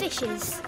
fishes.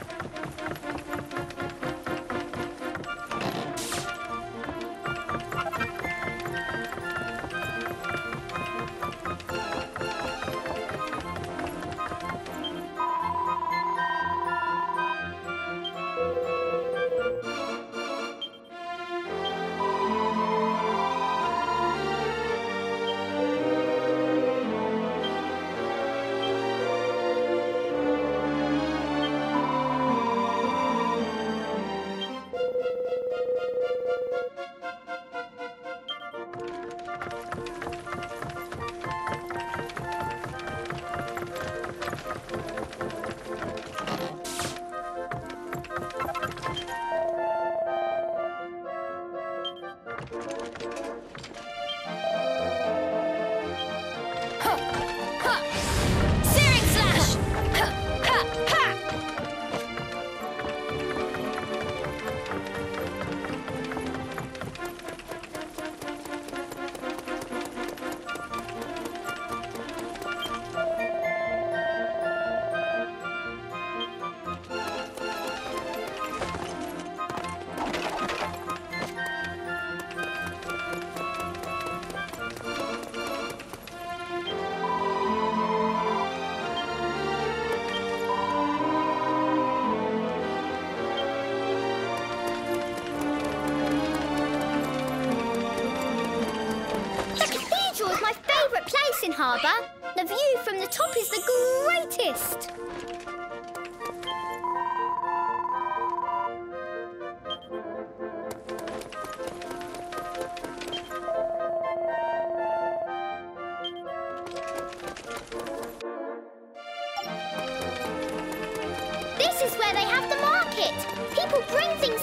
people bring things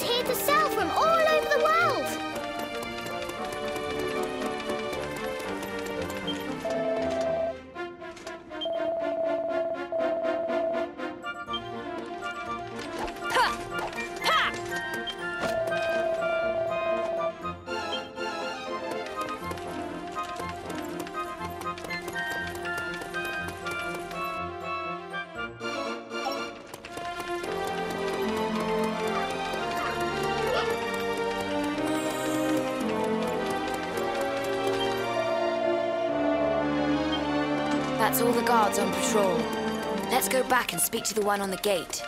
That's all the guards on patrol. Let's go back and speak to the one on the gate.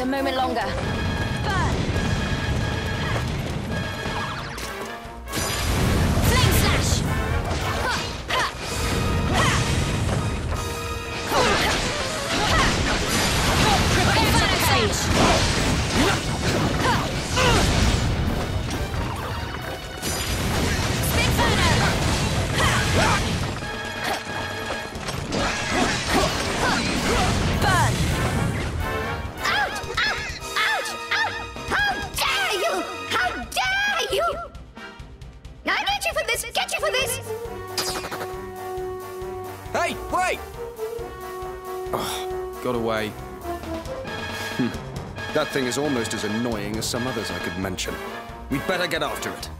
A moment longer. Burn! Flame slash! You for this! Hey, wait! Oh, got away. Hmm. That thing is almost as annoying as some others I could mention. We'd better get after it.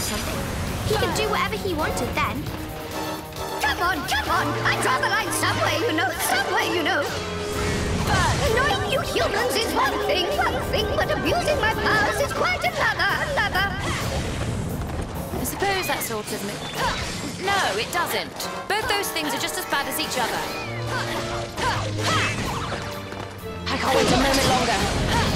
Or something? He could do whatever he wanted then. Come on, come on! I draw the line somewhere, you know, somewhere, you know! But Annoying you humans is one thing, one thing, but abusing my powers is quite another, another! I suppose that sort of... No, it doesn't. Both those things are just as bad as each other. I can't wait a moment longer.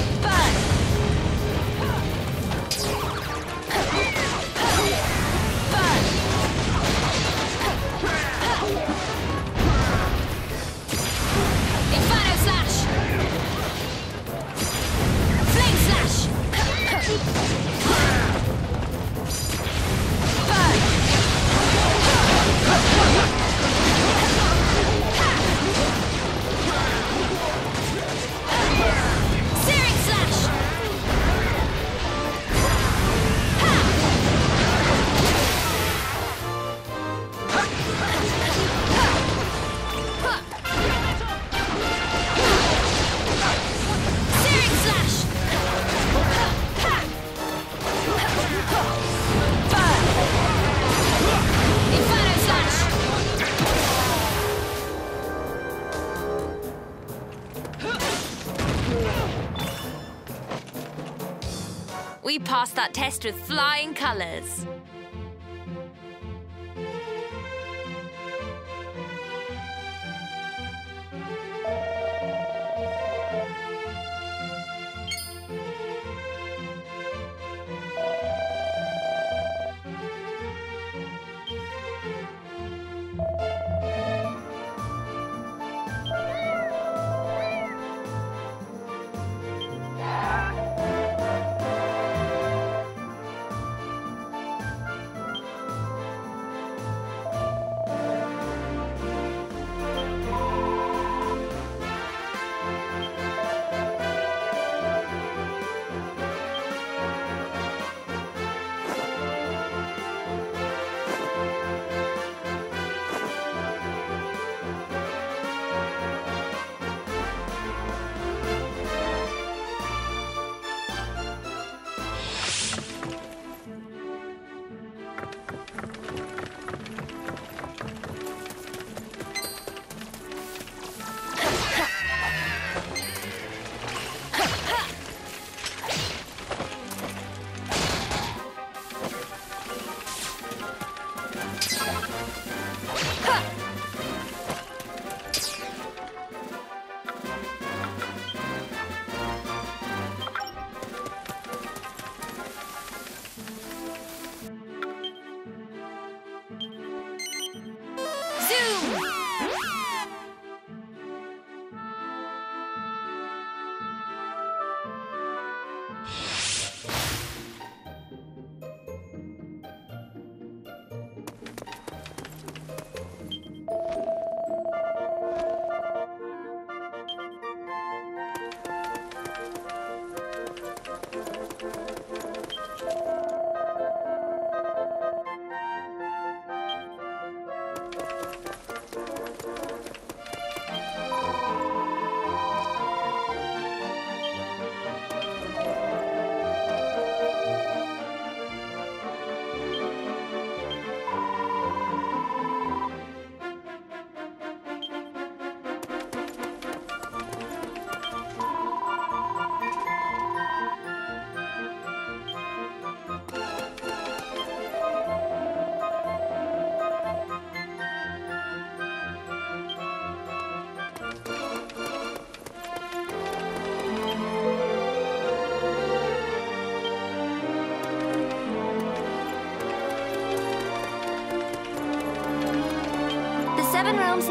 Test with flying colours.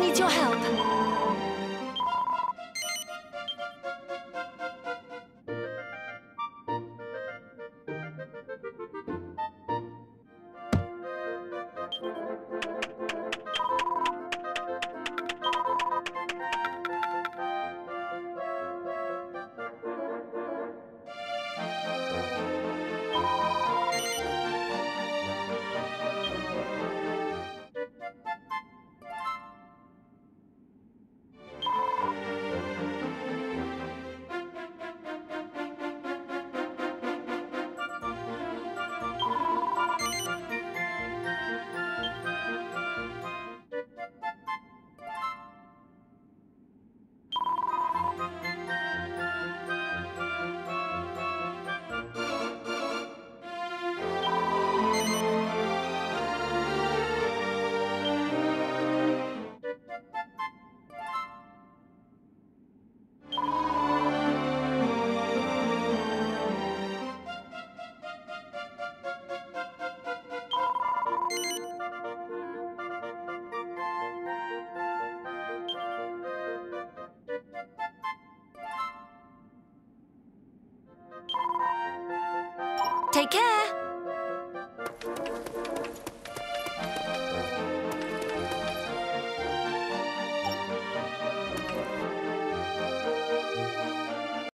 Needs your help. Take care.